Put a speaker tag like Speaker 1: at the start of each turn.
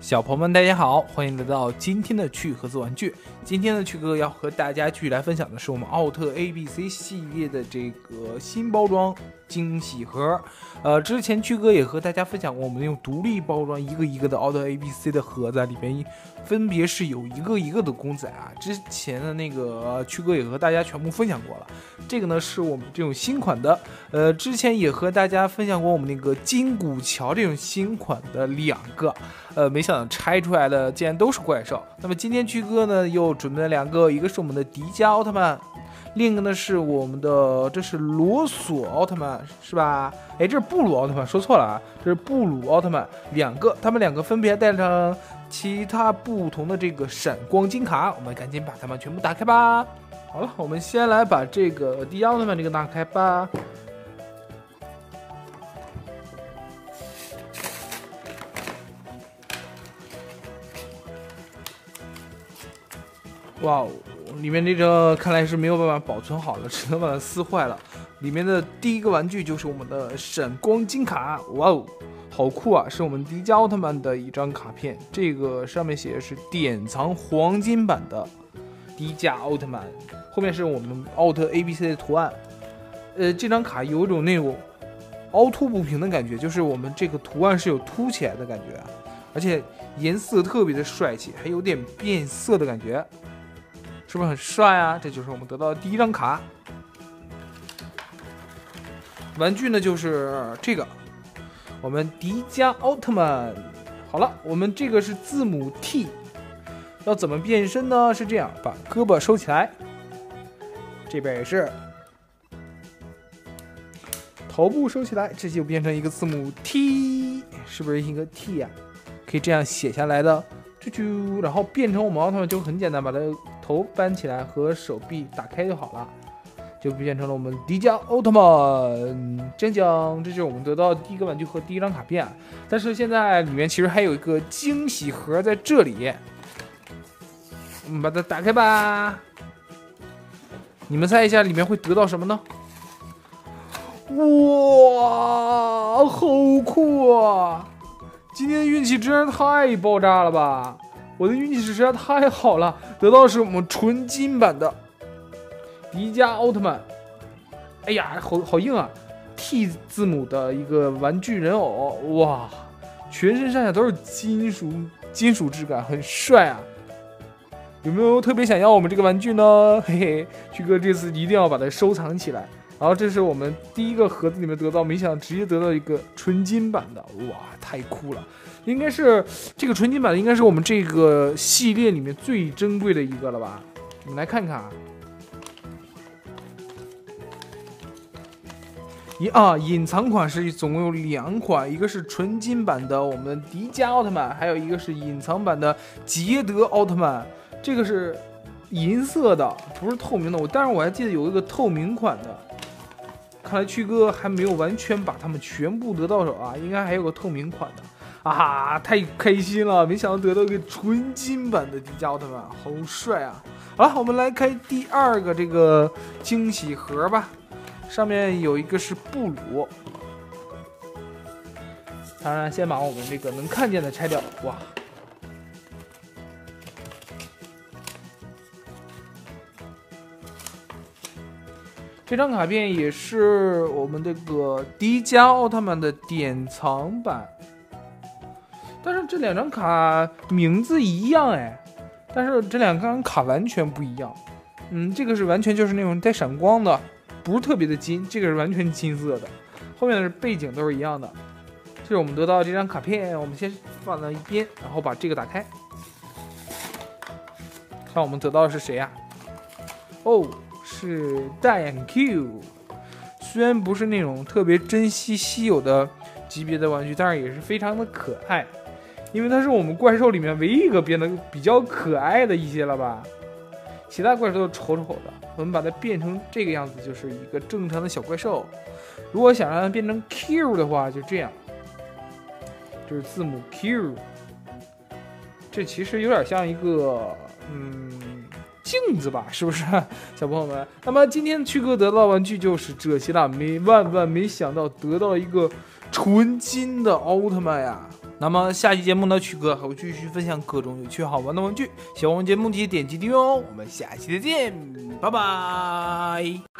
Speaker 1: 小朋友们，大家好，欢迎来到今天的趣盒子玩具。今天的趣哥要和大家继续来分享的是我们奥特 A B C 系列的这个新包装惊喜盒。呃，之前趣哥也和大家分享过，我们用独立包装一个一个的奥特 A B C 的盒子，里面分别是有一个一个的公仔啊。之前的那个趣哥也和大家全部分享过了。这个呢是我们这种新款的，呃，之前也和大家分享过我们那个金古桥这种新款的两个，呃，没想拆出来的竟然都是怪兽。那么今天趣哥呢又准备了两个，一个是我们的迪迦奥特曼。另一个呢是我们的，这是罗索奥特曼是吧？哎，这是布鲁奥特曼，说错了啊，这是布鲁奥特曼，两个，他们两个分别带上其他不同的这个闪光金卡，我们赶紧把它们全部打开吧。好了，我们先来把这个迪迦奥特曼这个打开吧。哇哦！里面这个看来是没有办法保存好了，只能把它撕坏了。里面的第一个玩具就是我们的闪光金卡，哇哦，好酷啊！是我们迪迦奥特曼的一张卡片，这个上面写的是典藏黄金版的迪迦奥特曼，后面是我们奥特 A B C 的图案。呃，这张卡有一种那种凹凸不平的感觉，就是我们这个图案是有凸起来的感觉，而且颜色特别的帅气，还有点变色的感觉。是不是很帅啊？这就是我们得到的第一张卡。玩具呢，就是这个，我们迪迦奥特曼。好了，我们这个是字母 T，要怎么变身呢？是这样，把胳膊收起来，这边也是，头部收起来，这就变成一个字母 T，是不是一个 T 呀？可以这样写下来的，啾啾，然后变成我们奥特曼就很简单，把它。头搬起来和手臂打开就好了，就变成了我们迪迦奥特曼。真讲，这是我们得到第一个玩具和第一张卡片。但是现在里面其实还有一个惊喜盒在这里，我们把它打开吧。你们猜一下里面会得到什么呢？哇，好酷啊！今天运气真是太爆炸了吧！我的运气实在太好了，得到的是我们纯金版的迪迦奥特曼。哎呀，好好硬啊！T 字母的一个玩具人偶，哇，全身上下都是金属金属质感，很帅啊！有没有特别想要我们这个玩具呢？嘿嘿，旭哥这次一定要把它收藏起来。然后这是我们第一个盒子里面得到，没想到直接得到一个纯金版的，哇，太酷了！应该是这个纯金版的，应该是我们这个系列里面最珍贵的一个了吧？我们来看看啊，一啊，隐藏款是总共有两款，一个是纯金版的我们迪迦奥特曼，还有一个是隐藏版的捷德奥特曼。这个是银色的，不是透明的。我但是我还记得有一个透明款的，看来曲哥还没有完全把它们全部得到手啊，应该还有个透明款的。啊，太开心了！没想到得到个纯金版的迪迦奥特曼，好帅啊！好了，我们来开第二个这个惊喜盒吧。上面有一个是布鲁，当然先把我们这个能看见的拆掉。哇，这张卡片也是我们这个迪迦奥特曼的典藏版。但是这两张卡名字一样哎，但是这两张卡完全不一样。嗯，这个是完全就是那种带闪光的，不是特别的金。这个是完全金色的，后面的背景都是一样的。这是我们得到这张卡片，我们先放到一边，然后把这个打开，看我们得到的是谁呀？哦，是大眼 Q。虽然不是那种特别珍惜稀有的级别的玩具，但是也是非常的可爱。因为它是我们怪兽里面唯一一个变得比较可爱的一些了吧，其他怪兽都丑丑的。我们把它变成这个样子，就是一个正常的小怪兽。如果想让它变成 Q 的话，就这样，就是字母 Q。这其实有点像一个嗯镜子吧，是不是，小朋友们？那么今天曲哥得到玩具就是这些了，没万万没想到得到一个纯金的奥特曼呀！那么下期节目呢，曲哥还会继续分享各种有趣好玩的玩具。喜欢我们节目记得点击订阅哦。我们下期再见，拜拜。